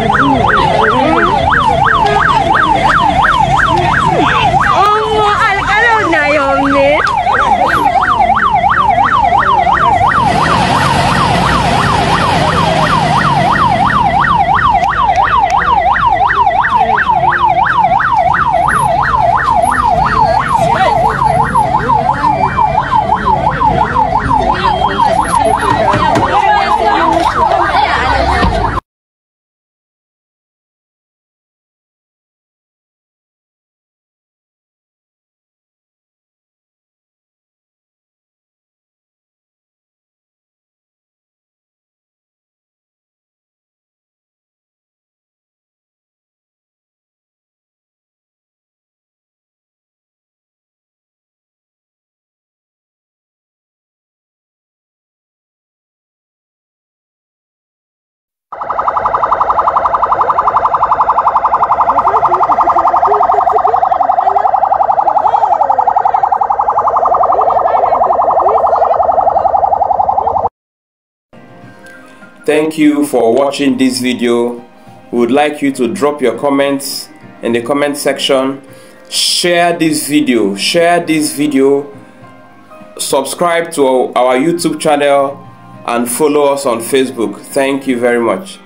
Oh, my God. Thank you for watching this video. We would like you to drop your comments in the comment section. Share this video. Share this video. Subscribe to our YouTube channel and follow us on Facebook. Thank you very much.